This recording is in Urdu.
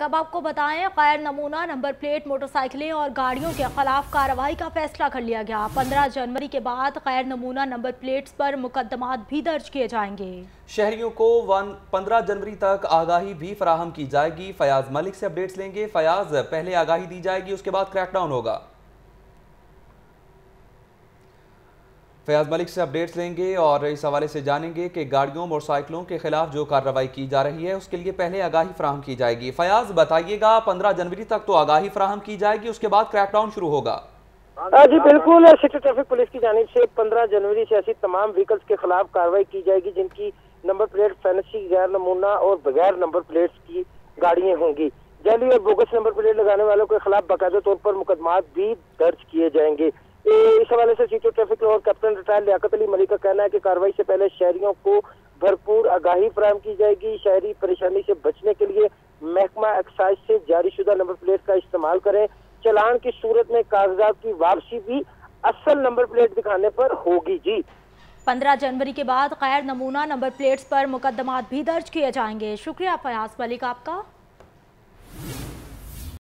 کب آپ کو بتائیں، غیر نمونہ نمبر پلیٹ موٹر سائیکلیں اور گاڑیوں کے خلاف کارروائی کا فیصلہ کر لیا گیا۔ پندرہ جنوری کے بعد غیر نمونہ نمبر پلیٹس پر مقدمات بھی درج کیے جائیں گے۔ شہریوں کو پندرہ جنوری تک آگاہی بھی فراہم کی جائے گی۔ فیاض ملک سے اپڈیٹس لیں گے۔ فیاض، پہلے آگاہی دی جائے گی، اس کے بعد کریک ڈاؤن ہوگا۔ فیاض ملک سے اپڈیٹس لیں گے اور اس حوالے سے جانیں گے کہ گاڑیوں، موٹر سائیکلوں کے خلاف جو کارروائی کی جا رہی ہے، اس کے لیے پہلے آگاہی فراہم کی جائے گی۔ فیاض، بتائیے گا پندرہ جنوری تک تو آگاہی فراہم کی جائے گی، اس کے بعد کریک ڈاؤن شروع ہوگا۔ ہاں جی بالکل۔ سٹی ٹریفک پولیس کی جانب سے پندرہ جنوری سے ایسی تمام ویکلز کے خلاف کارروائی کی جائے گی، جن کی نمبر پلیٹ فینسی غیر نمونہ اور بغیر نمبر پلیٹس کی گاڑیاں ہوں گی۔ جیلی اور بوگس نمبر پلیٹ لگانے والوں کے خلاف باقاعدہ طور پر مقدمات بھی درج کیے جائیں گے۔ اس حوالے سے سیٹو ٹریفک اور کیپٹن ریٹائر لیاقت علی ملک کا کہنا ہے کہ کاروائی سے پہلے شہریوں کو بھرپور آگاہی فراہم کی جائے گی۔ شہری پریشانی سے بچنے کے لیے محکمہ ایکسائز سے جاری شدہ نمبر پلیٹ کا استعمال کریں۔ چلان کی صورت میں کاغذات کی واپسی بھی اصل نمبر پلیٹ دکھانے پر ہوگی۔ جی۔ پندرہ جنوری کے بعد غیر نمونہ نمبر پلیٹس پر مقدمات بھی درج کیے جائیں گے۔ شکریہ فیاض ملک، آپ کا۔